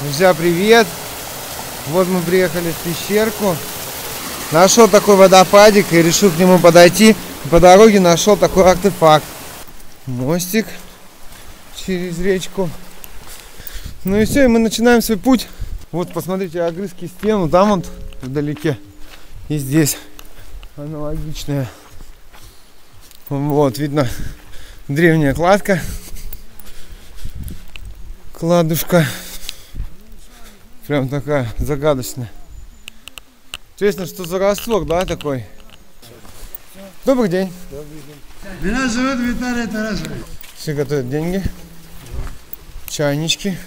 Друзья, привет! Вот мы приехали в пещерку. Нашел такой водопадик и решил к нему подойти. По дороге нашел такой артефакт. Мостик через речку. Ну и все, и мы начинаем свой путь. Вот, посмотрите, огрызки стен, там вот вдалеке. И здесь аналогичные. Вот, видно древняя кладка. Кладушка. Прям такая загадочная. Интересно, что за раствор, да, такой? Добрый день. Меня зовут Виталий Тарасович. Все готовят деньги. Чайнички.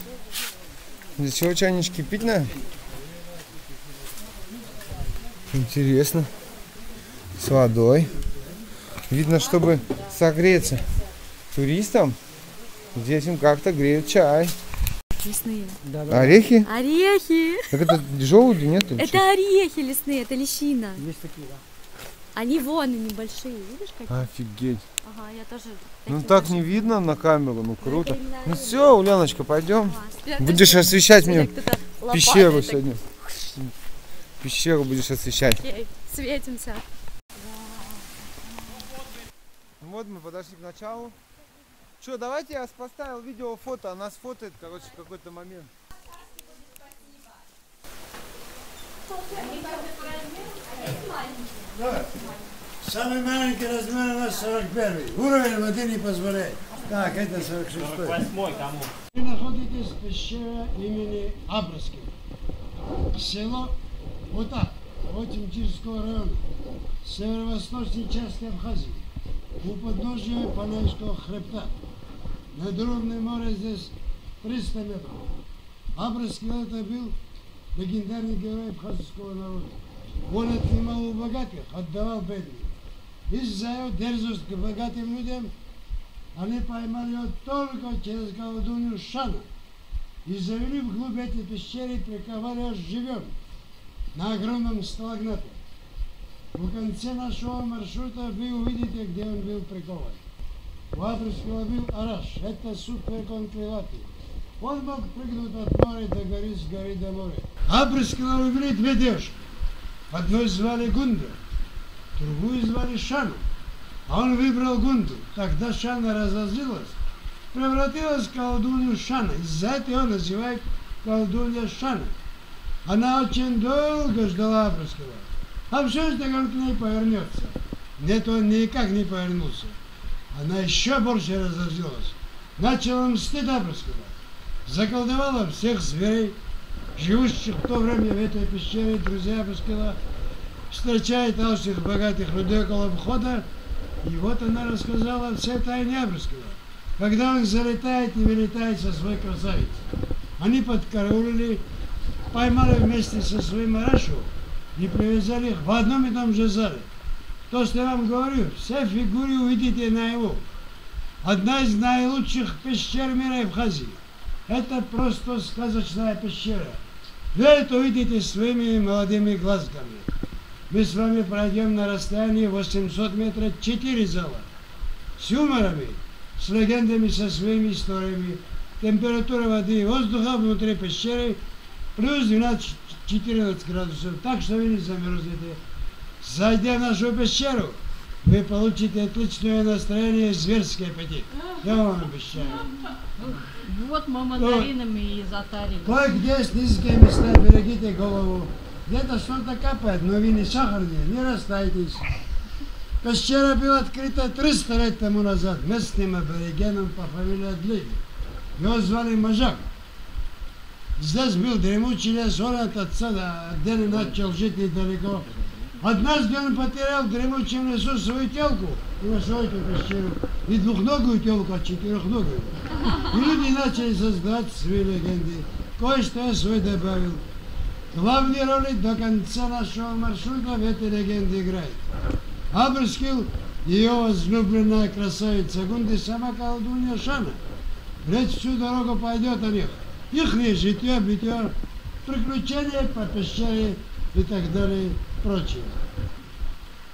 Для чего чайнички пить надо? Интересно. С водой. Видно, чтобы согреться туристам, здесь им как-то греют чай. Лесные. Орехи? Орехи! Так это желуди, нет? или Это что? орехи лесные, это лещина. Есть такие, да. Они вон, они небольшие, видишь какие? Офигеть. Ага, я тоже. Ну так не видно на камеру, ну круто. Ну все, Ульяночка, пойдем. Будешь освещать мне пещеру так, сегодня. Пещеру будешь освещать. окей, Светимся. Вот мы подошли к началу. Че, давайте я поставил видео фото, а нас фотоет, короче, в какой-то момент. Самый маленький размер у нас 41. Уровень воды не позволяет. Так, это 46. Восьмой кому? Вы находитесь в пещере имени Абрский. Село вот так, Отимчирского района, северо-восточной части Абхазии, у подножия Панайского хребта. Надробное море здесь 300 метров. Абрский это был легендарный герой абхазского народа. Он отнимал у богатых, отдавал бедным. Из-за его дерзости к богатым людям они поймали его только через колдунью Шана и завели вглубь этой пещеры и приковали живем на огромном сталагнате. В конце нашего маршрута вы увидите, где он был прикован. Был Араш, это суперконкрилатый. Он мог прыгнуть от моря до горы, с горы до моря. Абрского любили две девушки. Одной звали Гунда, другую звали Шана. А он выбрал Гунду. Тогда Шана разозлилась, превратилась в колдунью Шана. Из-за этого его называют колдунья Шана. Она очень долго ждала Абрского. А все ждет, он к ней повернется. Нет, он никак не повернулся. Она еще больше разозлилась. Начала мстить Абрского. Заколдовала всех зверей, живущих в то время в этой пещере, друзья Абрского, встречает алчных богатых людей около входа, и вот она рассказала все тайны Абрского. Когда он залетает и вылетает со своей красавицей. Они подкараулили, поймали вместе со своим Арашу и привязали их в одном и том же зале. То, что я вам говорю, все фигуры увидите наяву. Одна из наилучших пещер мира Абхазии. Это просто сказочная пещера. Вы это увидите своими молодыми глазками. Мы с вами пройдем на расстоянии 800 метров 4 зала. С юморами, с легендами, со своими историями. Температура воды и воздуха внутри пещеры плюс 12-14 градусов. Так что вы не замерзнете. Зайдя в нашу пещеру, вы получите отличное настроение и зверский аппетит. Я вам обещаю. Вот мы мандаринами и затарили. Кое-где с низкие места берегите голову. Где-то что-то капает, но вы не сахарные, не расстайтесь. Пещера была открыта 300 лет тому назад местным аборигеном по фамилии Адлиги. Его звали Мажак. Здесь был дремучий лес, он от отца отдельно начал жить недалеко. Однажды он потерял в дремучем лесу свою телку и нашел эту пещеру. Не двухногую телку, а четырехногую. И люди начали создавать свои легенды. Кое-что я свой добавил. Главные роли до конца нашего маршрута в этой легенде играет. Абрскил, ее возлюбленная красавица Гунды, сама колдунья Шана. Речь всю дорогу пойдет о них. Их житье, битье, приключения по пещере и так далее прочее.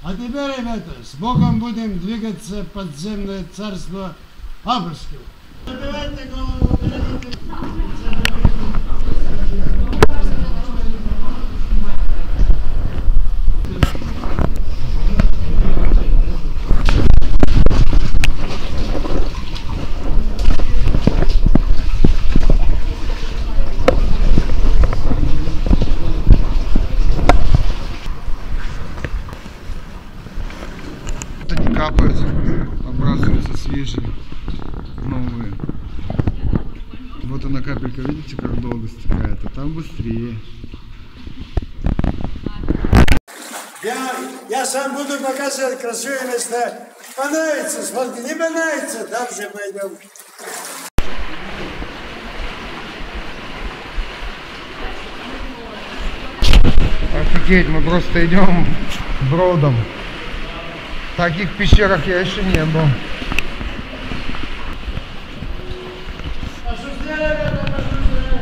А теперь, ребята, с Богом будем двигаться подземное царство Абрского. Забивайте голову. Вот она капелька, видите, как долго стекает, а там быстрее. Я, я сам буду показывать красивые места. Понравится, смотри, не понравится, дальше пойдем. Офигеть, мы просто идем бродом. В таких пещерах я еще не был. Пошустили, ребята, пошустили.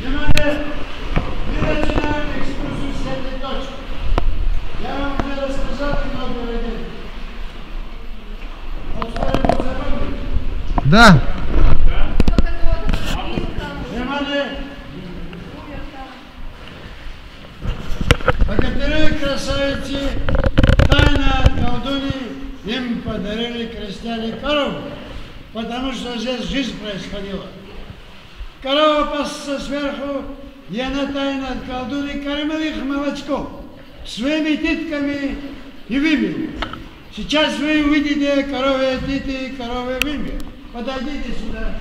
Внимание! Мы начинаем экскурсию с этой точки. Я вам уже рассказал много людей. Вот что-нибудь запомнили? Да, Внимание! Богатыры и красавицы, тайна от колдуньи, им подарили крестьяне корову, потому что здесь жизнь происходила. Корова пасся сверху, и она тайно от колдуньи кормила их молочком, своими титками и вымя. Сейчас вы увидите коровье титы и коровье вымя. Подойдите сюда.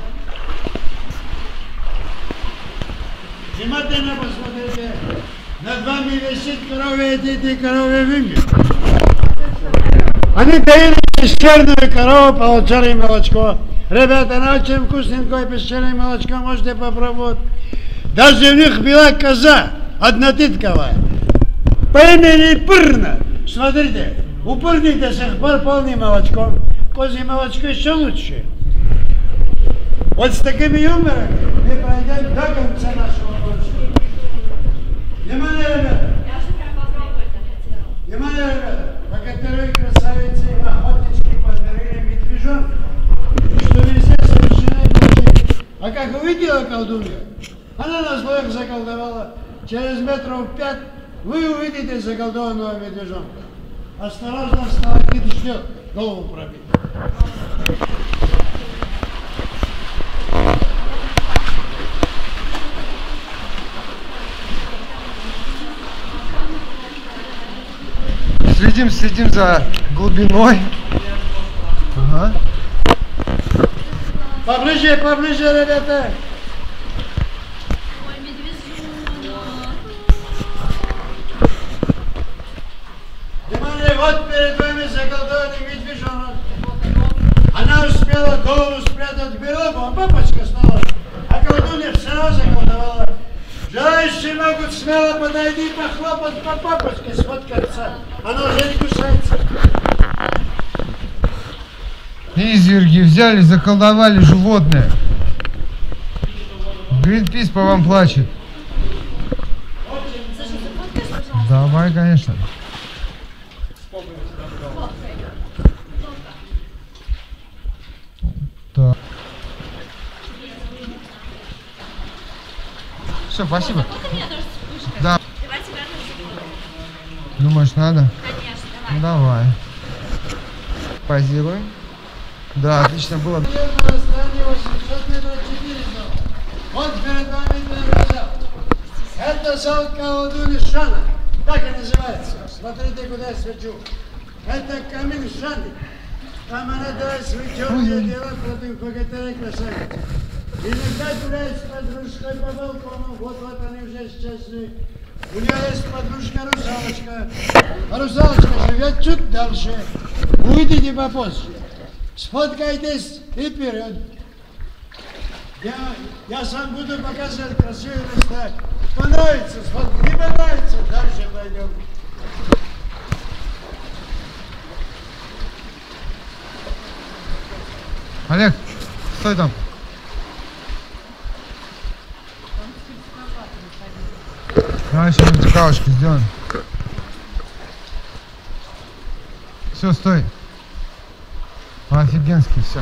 Внимательно посмотрите. Над вами висит коровье титы и коровье вымя. Они доили пещерную корову, получали молочко. Ребята, на очень вкусненькое пещерное молочко можете попробовать. Даже у них была коза, однотитковая, по имени Пырна. Смотрите, у Пырни до сих пор полный молочком. Козье молочко еще лучше. Вот с такими юморами мы пройдем до конца нашего маршрута. Внимание, ребята! Внимание, ребята! Богатыры, красавицы, охотнички подарили медвежонка, что везде совершены лучи. А как увидела колдунья, она нас двоих заколдовала. Через метров пять вы увидите заколдованного медвежонка. Осторожно, сталкивает ждет, голову пробить. следим, следим за глубиной. Ага. Поближе, поближе, ребята. Внимание, вот перед вами заколдованный медвежонок. Она успела голову спрятать в берлогу, а папочка снова. А колдунья все равно заколдовала. Желающие могут смело подойти похлопать по папочке, сфоткаться. Она уже не кусается. Изверги взяли, заколдовали животное. Гринпис по вам плачет. Давай, конечно. Так. Все, спасибо. Да. Думаешь, надо? Ну, давай. Позируем. Да, отлично было. Примерно на расстоянии 800 метров 400. Вот перед вами зал. Это зал колдуни Шана. Так и называется. Смотрите, куда я свечу. Это камин Шаны. Там она дает свои темные дела против богатырей красавиц. Иногда гуляет с подружкой по балкону. Вот, вот они уже счастливы. У нее есть подружка русалочка. А русалочка живет чуть дальше. Увидите попозже. Сфоткайтесь и вперед. Я, я сам буду показывать красивые места. Понравится, сфоткай. Не понравится, дальше пойдем. Олег, стой там. Давай еще вертикалочку сделаем. Все, стой. Офигенски, все.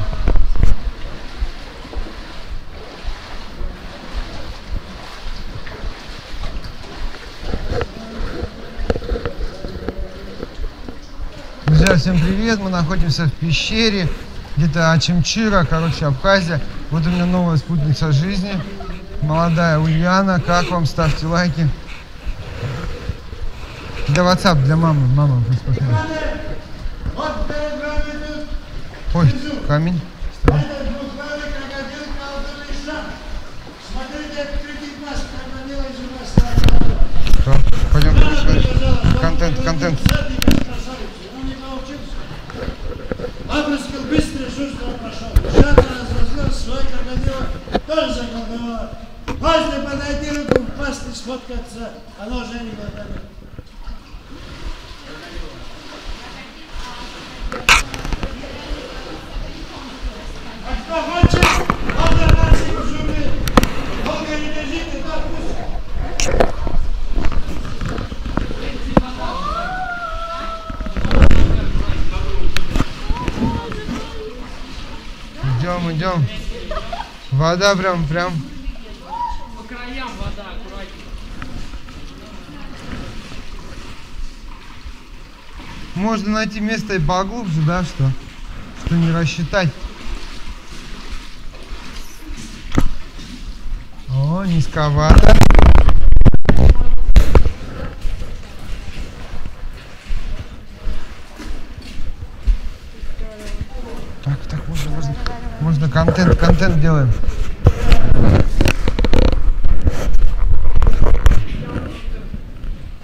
Друзья, всем привет! Мы находимся в пещере, где-то Ачимчира, короче, Абхазия. Вот у меня новая спутница жизни, молодая Ульяна. Как вам? Ставьте лайки. Для WhatsApp, для мамы. Мама, пусть посмотрит. Вот перед вами тут Ой, камень. этот двухглавый крокодил колдуни Шана. Смотрите, открытый глаз крокодила из вас. Что? Пойдем. Контент, контент. Абрыскал быстро, шустро прошел. Жадно разразил свой крокодила, тоже заколдовал. Можно подойти руку в пасть и сфоткаться, оно уже не готовит. Идем, идем. Вода прям, прям. По краям вода, аккуратнее. Можно найти место и поглубже, да, что? Что не рассчитать. О, низковато. Так, так, можно, можно. Можно контент, контент делаем.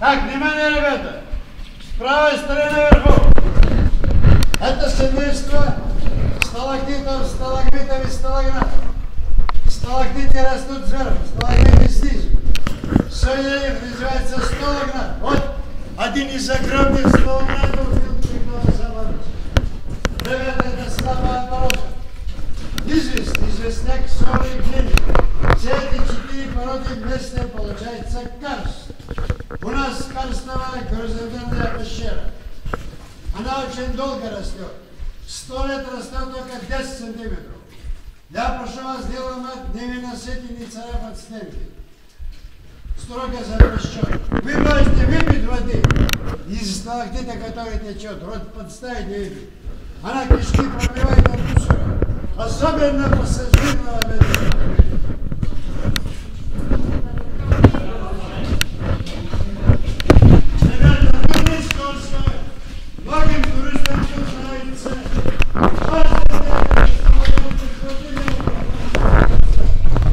Так, внимание, ребята! С правой стороны наверху. Это семейство сталактитов, сталагмитов и сталагнатов. Сталактиты растут сверху, сталагмиты снизу. Сегодня их называется сталагнат. Вот один из огромных сталагнатов Филиппова завода. Ребята, это слабая порода. Известный известняк, соль и глина. Все эти четыре породы вместе получается карст. У нас карстовая горизонтальная пещера. Она очень долго растет. Сто лет растет только 10 сантиметров. Я прошу вас, дело мать, не выносить и не царапать стенки. Строго запрещен. Вы можете выпить воды из сталактита, который течет, рот подставить и выпить. Она кишки пробивает от мусора. Особенно пассажирного авиа. Ребята, ну не скользко. Многим туристам тут нравится. Важно, ребята, что мы вам прихватили.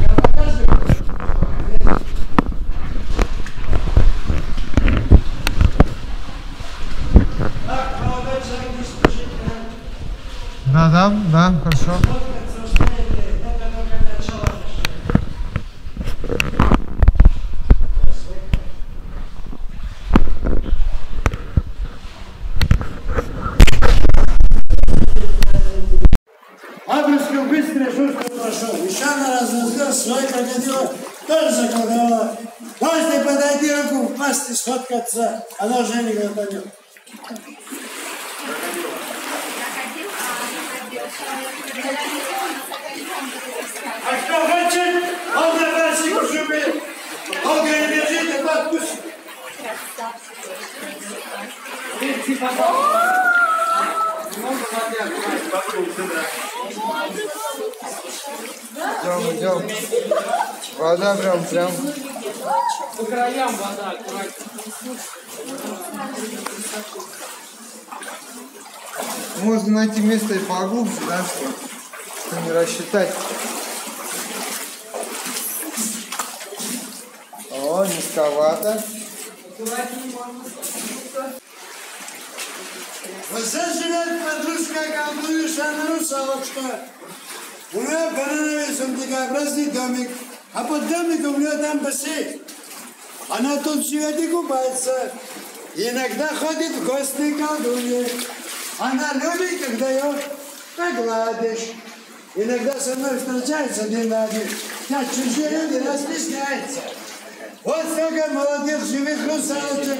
Я показываю. Так, молодой человек, не спешите. Да, да, да, хорошо. Фоткаться успеете. Это только начало. Абрыскал быстро, шустро прошел. Мишана свой крокодила, тоже заколдовала. Можете подойти руку в пасть сфоткаться, она уже не готовит. А кто хочет, он на басику шубит. Долго не держите, подпуск. Идем, идем. Вода прям, прям. По краям вода, аккуратнее. Можно найти место и поглубже, да, что, что не рассчитать. О, низковато. Вот здесь живет подружка колдующая русалочка. У нее банановый сундукообразный домик, а под домиком у нее там бассейн. Она тут живет и купается. Иногда ходит в гости к колдунье. Она любит, когда ее погладишь. Иногда со мной встречается день на день. Я чужие люди нас стесняется. Вот сколько молодых живых русалочек.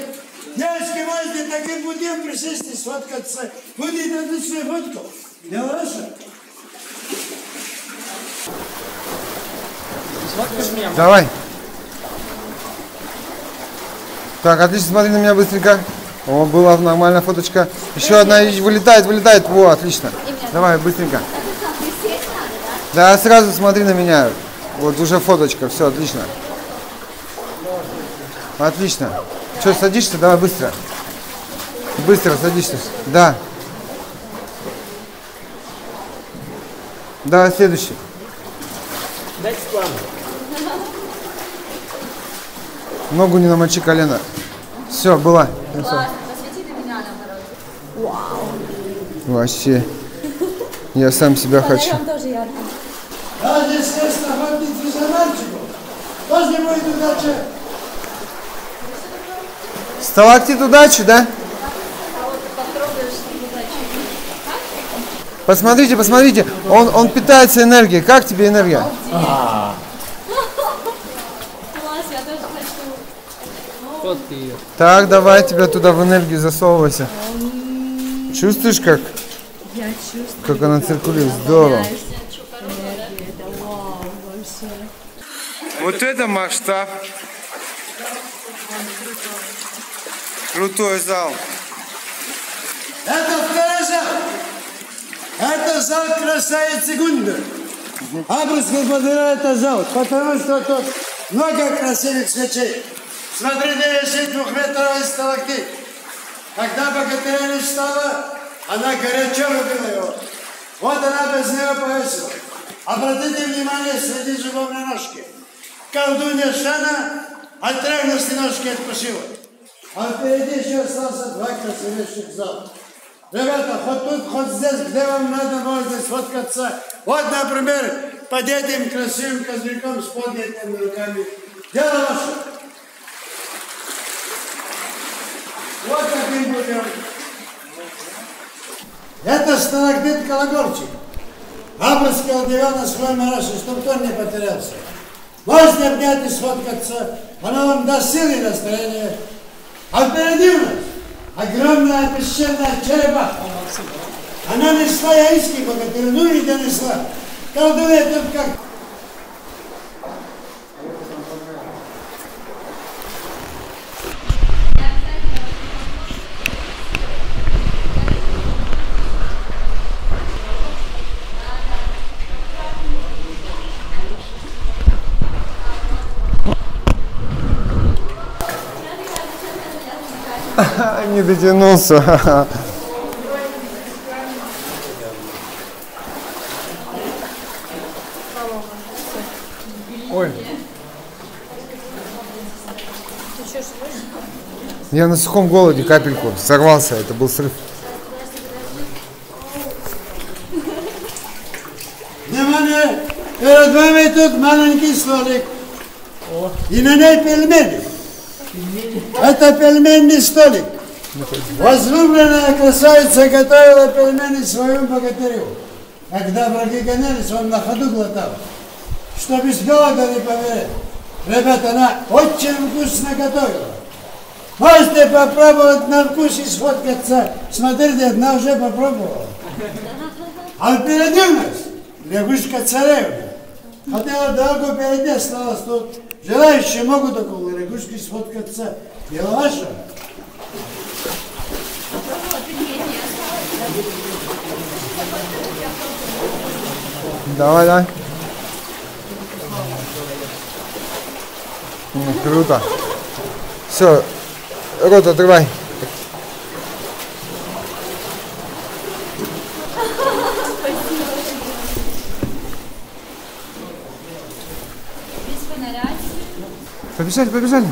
Девочки, можете таким путем присесть и сфоткаться. Будет отличная фотка. Не ваше? Давай. Так, отлично, смотри на меня быстренько. О, была нормальная фоточка. Еще одна вылетает, вылетает. Во, отлично. Давай, быстренько. Да, сразу смотри на меня. Вот уже фоточка, все, отлично. Отлично. Что, садишься? Давай быстро. Быстро садишься. Да. Да, следующий. Next one. Ногу не намочи колено. Все, была. Классно, посвети на меня наоборот. Вообще. Я сам себя хочу. Там тоже ярко. Даже за мальчиком, тоже будет. Сталактит удачи, да? Посмотрите, посмотрите, он, он питается энергией. Как тебе энергия? Класс, я тоже хочу. Так, давай тебя туда в энергию засовывайся. Чувствуешь, как? Я чувствую. Как она циркулирует? Здорово. Вот это масштаб. Крутой зал. Это второй зал. Это зал красавицы Гунда. Адрес благодаря это зал, потому что тут много красивых свечей. Смотрите, висит двухметровый сталактит. Когда богатыря не стало, она горячо любила его. Вот она без него повесила. Обратите внимание, среди зубов на ножке. Колдунья Шана от ревности ножки откусила. А впереди еще остался два красивейших зала. Ребята, хоть тут, хоть здесь, где вам надо, можете сфоткаться. Вот, например, под этим красивым козырьком с поднятыми руками. Дело ваше. Вот таким путем. Это сталактит Кологорчик. Абрский алдевян на свой мараше, чтобы он не потерялся. Можете обнять и сфоткаться, она вам даст силы и настроение. А впереди у нас огромная песчаная черепаха. Она несла яички богатырю, ну и донесла. Колдует тут как Не дотянулся. Ой. Я на сухом голоде капельку сорвался, это был срыв. Внимание! Перед вами тут маленький столик. И на ней пельмени. Это пельменный столик. Возлюбленная красавица готовила пельмени своему богатырю. Когда враги гонялись, он на ходу глотал. Что без голода не помереть. Ребята, она очень вкусно готовила. Можете попробовать на вкус и сфоткаться. Смотрите, она уже попробовала. А впереди у нас лягушка царевна. Хотела дорогу перейти, осталось тут. Желающие могут около лягушки сфоткаться. Дело ваше. Давай, давай. М, Круто. Все, рот отрывай. Побежали, побежали.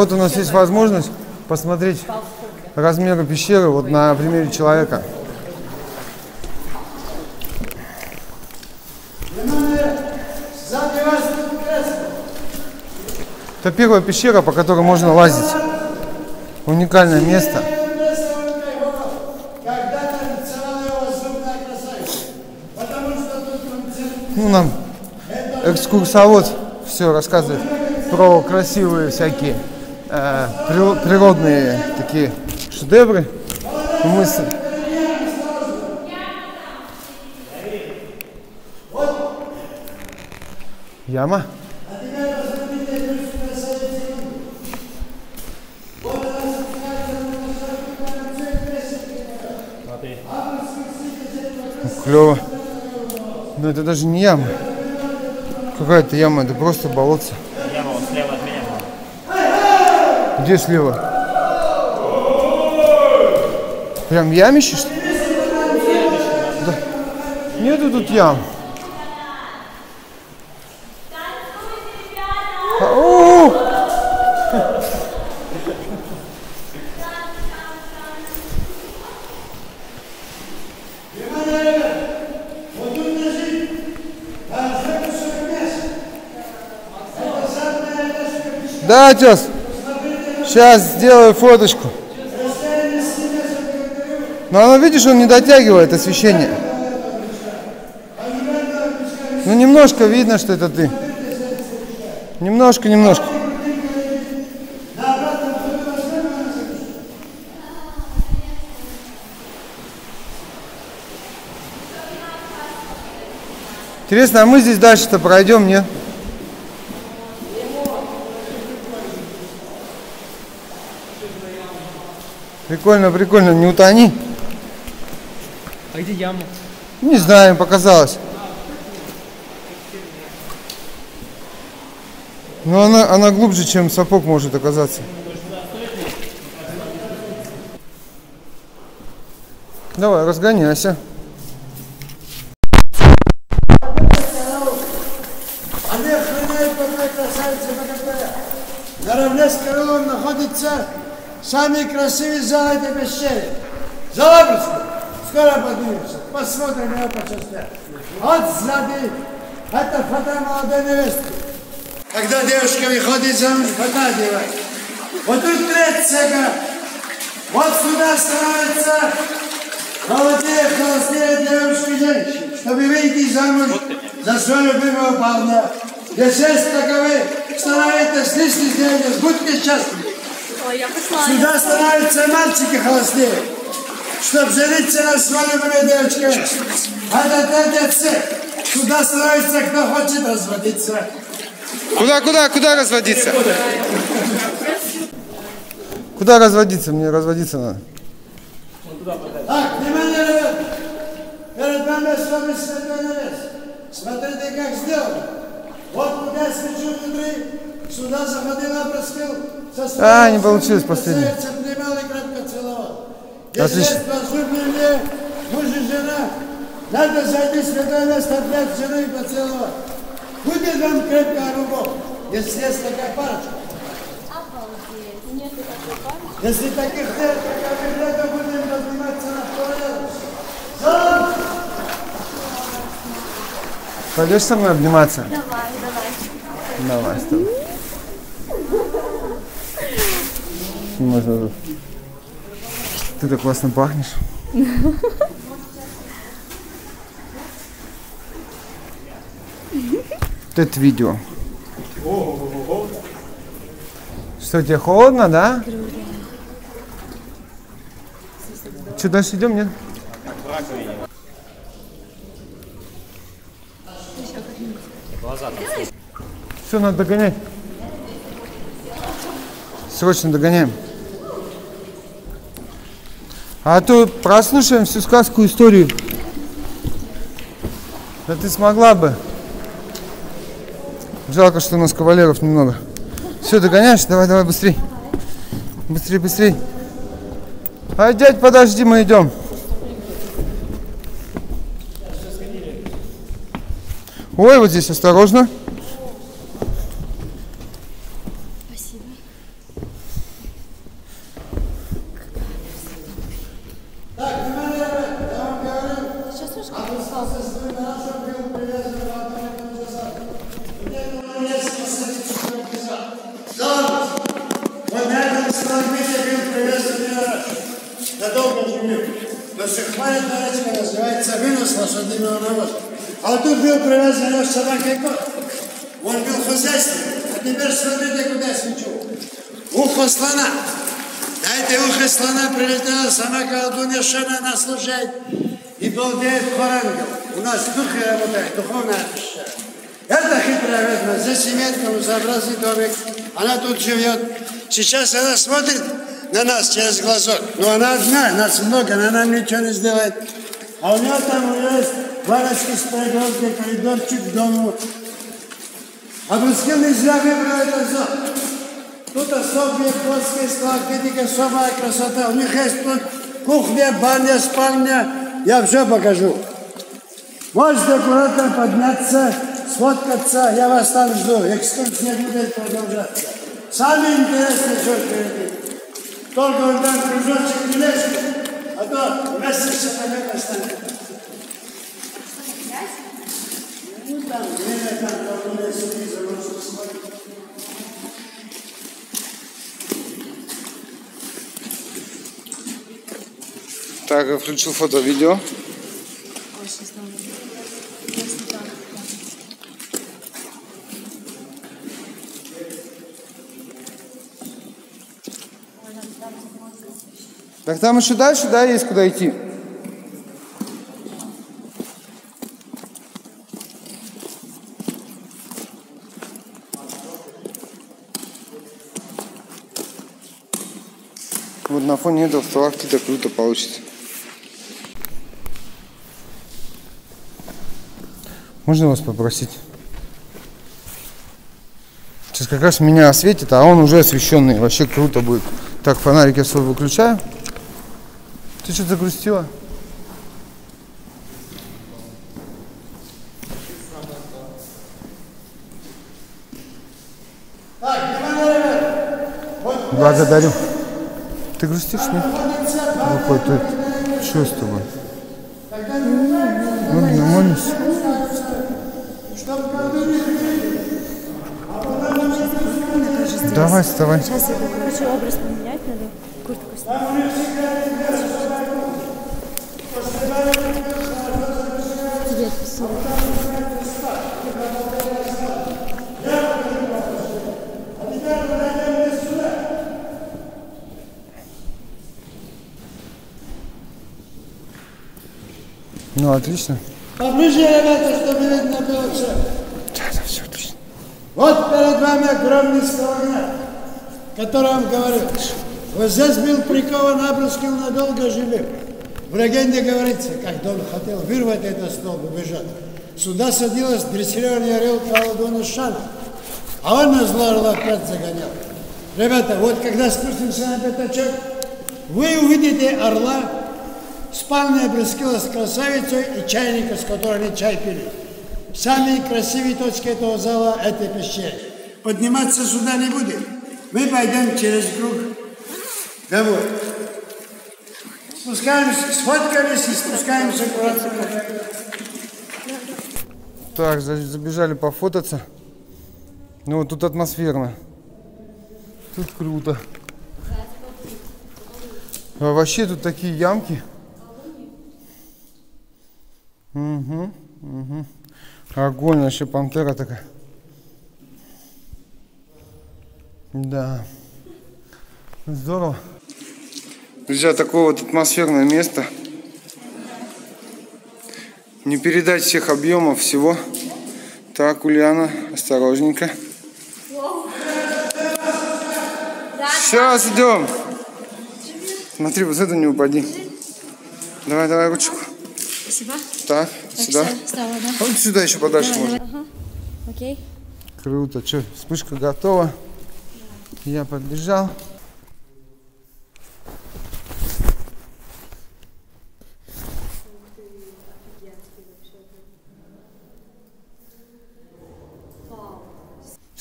Вот у нас есть возможность посмотреть размеры пещеры вот на примере человека. Это первая пещера, по которой можно лазить. Уникальное место. Ну, нам экскурсовод все рассказывает про красивые всякие природные такие шедевры. Мы с... Яма. Клево. Но ну, это даже не яма. Какая-то яма, это просто болотце. Где слева? Прям ямище, что? Да. Нету тут ям. Ау! Да, отец. Сейчас сделаю фоточку. Но оно, видишь, он не дотягивает освещение. Ну, немножко видно, что это ты. Немножко, немножко. Интересно, а мы здесь дальше-то пройдем, нет? Прикольно, прикольно, не утони. А где яма? Не знаю, показалось. Но она, она глубже, чем сапог может оказаться. Давай, разгоняйся. Самый красивый зал этой пещеры. Залабрский. Скоро поднимемся. Посмотрим его по частям. Вот сзади. Это фото молодой невесты. Когда девушка выходит замуж, фото одевает. Вот тут третья Вот сюда становится молодые, холостые девушки женщины, чтобы выйти замуж за своего любимого парня. Если есть таковы, становитесь лишних денег, будьте счастливы. Ой, я пошла. Сюда становятся мальчики холостые, чтобы жениться на любимой девочке. А это Сюда становится, кто хочет разводиться. Куда, куда, куда разводиться? Куда разводиться? Мне разводиться надо. Так, внимание, ребят! Перед вами с вами святой навес. Смотрите, как сделано. Вот куда я свечу внутри, сюда заходил своей А, не получилось последнее. Сердце обнимал и крепко целовал. Если Отлично. есть возлюбленные, муж и жена, надо зайти в святое место, обнять жену и поцеловать. Будет вам крепкая любовь, если есть такая парочка. Обалдеть. Нету такой памяти. Если таких нет, как я то будем подниматься на второй. Салам! Пойдешь со мной обниматься? Давай, давай. Давай, с тобой. Не можно. Ты так классно пахнешь. Это видео. Что, тебе холодно, да? Что, дальше идем, нет? Все, надо догонять. Срочно догоняем. А то прослушаем всю сказку историю. Да ты смогла бы. Жалко, что у нас кавалеров немного. Все, догоняешь? Давай, давай, быстрей. Быстрей, быстрей. А, дядь, подожди, мы идем. Ой, вот здесь осторожно. Спасибо. Так, внимание, ребят, я вам говорю, Сейчас тоже со своим разом был привязан в одном и том же зале. Где-то есть посадить в Салам! Вот на этом сталагмите был привязан Мираж. Надолго живет. До сих пор эта речка называется Винус лошадиного навоза. А тут был привязан его собака кот. Он был хозяйственный. А теперь смотрите, куда я свечу. Ухо слона. На это ухо слона прилетела сама колдунья Шена на служить. И балдеет хор ангел. У нас духи работают, духовная пещера. Это хитрая ведьма. Здесь имеет конусообразный домик. Она тут живет. Сейчас она смотрит на нас через глазок. Но она одна, нас много, она нам ничего не сделает. А у нее там у нее есть варочки с перегородкой, коридорчик к дому. А Брускин нельзя выбрать зал. Тут особые плоские сталактитики, особая красота. У них есть тут кухня, баня, спальня. Я все покажу. Можете аккуратно подняться, сфоткаться. Я вас там жду. Экскурсия будет продолжаться. Самое интересное, что впереди. Только вот там кружочек не лезет, а то сиди, забросил смотреть. Так, я включил фото-видео. Так там еще дальше, да, есть куда идти? Вот на фоне этого сталактита круто получится. Можно вас попросить? Сейчас как раз меня осветит, а он уже освещенный. Вообще круто будет. Так, фонарик я свой выключаю. Ты что загрустила? Благодарю. Ты грустишь, нет? Какой-то... Что с тобой? Ну, нормально. Давай, вставай. Сейчас я короче, образ поменять надо. Куртку снять. Тебе спасибо. Ну, отлично. Поближе, ребята, чтобы видно было все. Да, да, все отлично. Вот перед вами огромный сталагнат, который вам говорил. Вот здесь был прикован Абрускил надолго живым. В легенде говорится, как Дон хотел вырвать этот столб и бежать. Сюда садилась дрессированный орел Каладона Шана. А он на зло опять загонял. Ребята, вот когда спустимся на пятачок, вы увидите орла, спальное брускило с красавицей и чайника, с которым они чай пили. Самые красивые точки этого зала – это пещеры. Подниматься сюда не будем. Мы пойдем через круг домой. Спускаемся, сфоткались и спускаемся. Так, за- забежали пофотаться. Ну вот тут атмосферно. Тут круто. А вообще тут такие ямки. Угу, угу. Огонь вообще пантера такая. Да. Здорово. Друзья, такое вот атмосферное место. Не передать всех объемов всего. Так, Ульяна, осторожненько. Сейчас идем. Смотри, вот это не упади. Давай, давай ручку. Спасибо. Так, сюда. всё, Стало, да? Вот сюда еще подальше Давай, можно. давай. Ага. Окей. Круто. Че, вспышка готова. Я подбежал.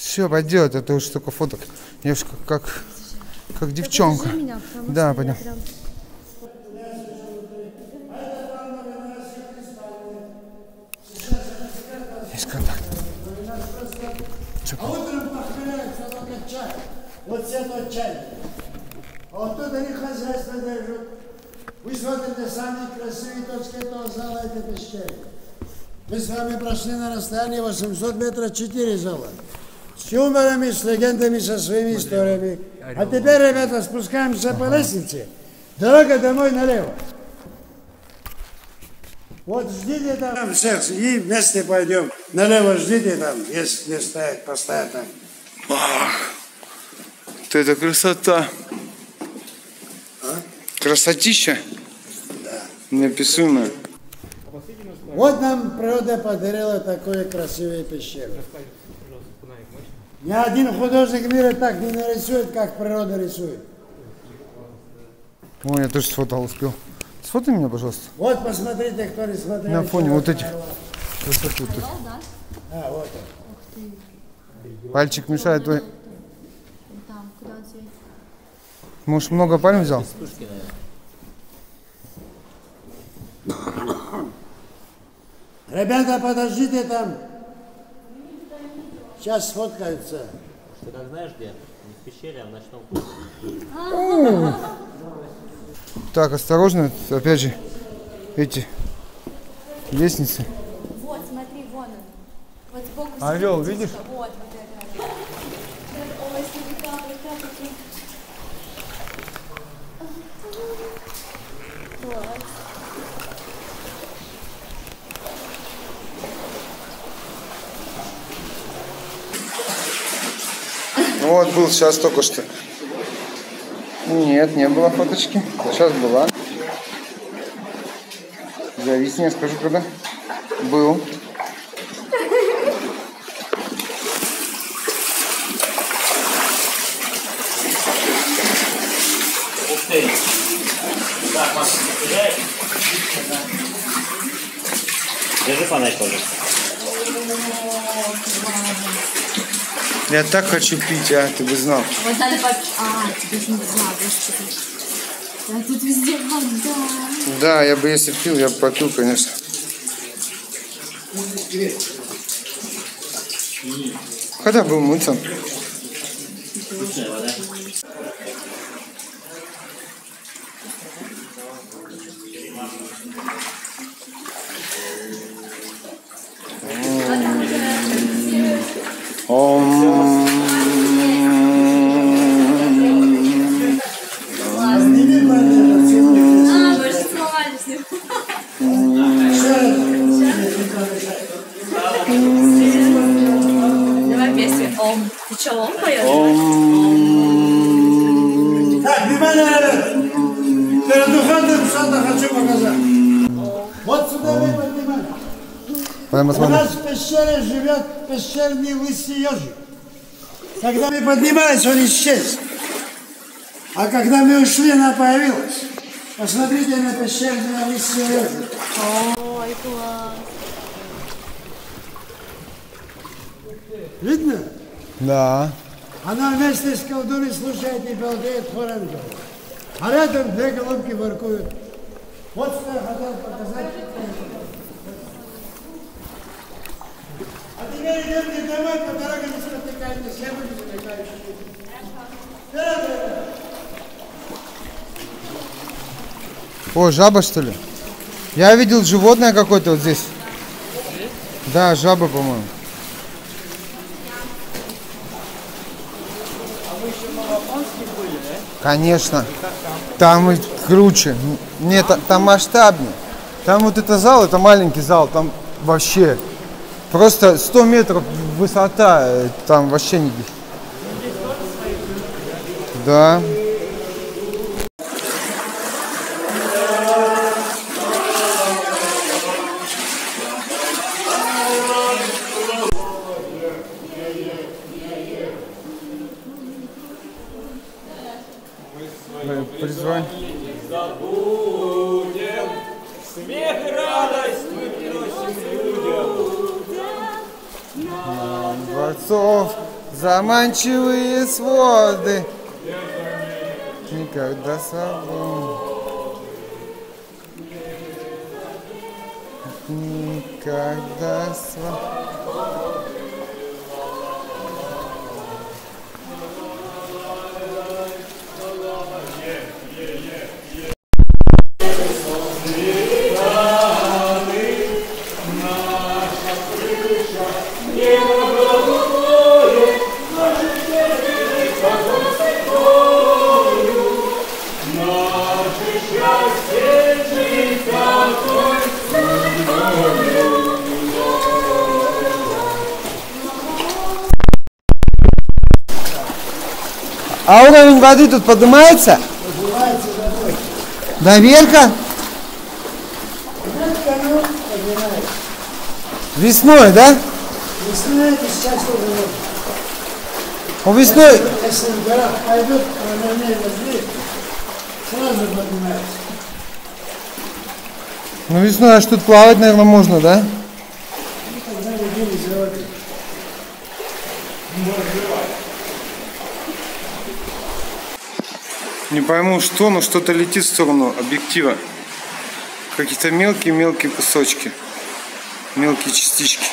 Все, пойдет, это уж только фоток. Я уж как, как, как девчонка. Меня, Да, пойдем. прям- Есть контакт. А утром похмеляются только чай. Вот все тот чай. А вот тут они хозяйство держат. Вы смотрите самые красивые точки этого зала, это пещеры. Мы с вами прошли на расстоянии 800 метров 4 зала. С юморами, с легендами, со своими историями. А теперь, ребята, спускаемся по лестнице. Дорога домой налево. Вот ждите там всех, и вместе пойдем. Налево ждите там, если не стоять, постоять там. Вот это красота. Красотища. Неописуемая. Вот нам природа подарила такое красивое пещеру. Ни один художник мира так не нарисует, как природа рисует. Ой, я тоже сфотал успел. Сфотай меня, пожалуйста. Вот посмотрите, кто не смотрел. На фоне вот этих. Красоту тут. А, вот он. Пальчик мешает твой. Там, куда он светит? Может, много пальм взял? Ребята, подождите там. Сейчас сфоткаются. Ты как знаешь где? Не в пещере, а в ночном клубе. Так, осторожно. Опять же, эти лестницы. Вот, смотри, вон он. Вот сбоку Орел, видишь? Вот, вот это. Ой, смотри, как, как, как. Класс. Ну вот был сейчас только что. Нет, не было фоточки. Сейчас была. Зависни, я скажу, когда. Был. Ух ты! Так, Маша, не теряй. Держи фонарь тоже. Я так хочу пить, а, ты бы знал. Вот надо по... А, тебе же нельзя, господи. А тут везде вода. Да, я бы если пил, я бы попил, конечно. Когда был мыться? Вкусная вода. А, мы же целовались с ним. Давай вместе. Ом. Ты что, ом поешь? Так, внимание, ребят. Перед уходом что-то хочу показать. Вот сюда вы поднимаете. Прямо У нас в пещере живет пещерный лысый ежик. Когда мы поднимались, он исчез. А когда мы ушли, она появилась. Посмотрите на пещерного лысого ежика. Ой, класс. Видно? Да. Она вместе с колдуной слушает и балдеет хором. А рядом две голубки воркуют. Вот что я хотел показать. А О, жаба что ли? Я видел животное какое-то вот здесь. Да, жаба, по-моему. Конечно. Там и круче. Нет, та- там масштабнее. Там вот это зал, это маленький зал, там вообще просто 100 метров высота, э, там вообще не Да. Э, Призвань. Дворцов заманчивые своды. Никогда свободен. Никогда свободен. А уровень воды тут поднимается? Поднимается. До верха? Ну. Весной, да? Весной это сейчас уже. У весной... Если в горах пойдет, равномерно воды, сразу поднимается. Ну весной аж тут плавать, наверное, можно, да? Когда людей заводят. Не пойму что, но что-то летит в сторону объектива. Какие-то мелкие-мелкие кусочки. Мелкие частички.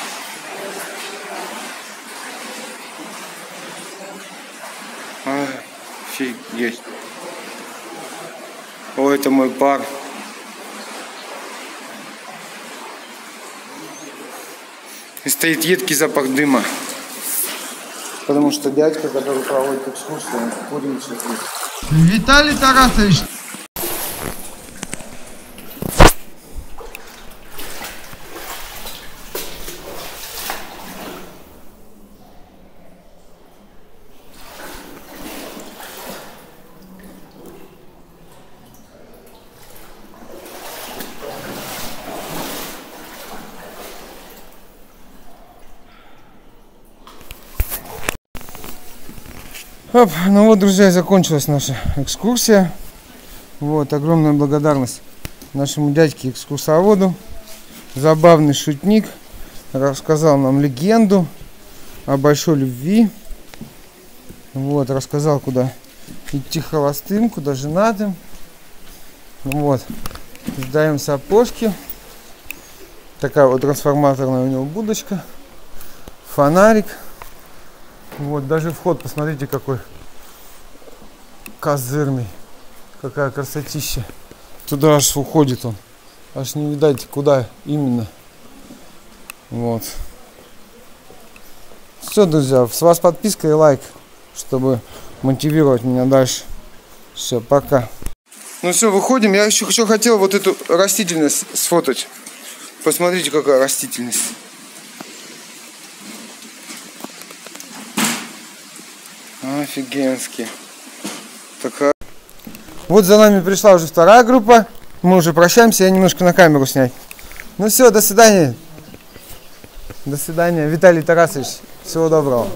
Офигеть. О, это мой пар. И стоит едкий запах дыма. Потому что дядька, который проводит экскурсию, он курит Виталий Тарасович. Оп, ну вот, друзья, закончилась наша экскурсия. Вот, огромная благодарность нашему дядьке экскурсоводу. Забавный шутник. Рассказал нам легенду о большой любви. Вот, рассказал, куда идти холостым, куда женатым. Вот, сдаем сапожки. Такая вот трансформаторная у него будочка. Фонарик. Вот, даже вход, посмотрите, какой козырный. Какая красотища. Туда аж уходит он. Аж не видать, куда именно. Вот. Все, друзья, с вас подписка и лайк, чтобы мотивировать меня дальше. Все, пока. Ну все, выходим. Я еще, еще хотел вот эту растительность сфотать. Посмотрите, какая растительность. Офигенски. Такая. Вот за нами пришла уже вторая группа. Мы уже прощаемся, я немножко на камеру снять. Ну все, до свидания. До свидания. Виталий Тарасович, всего доброго.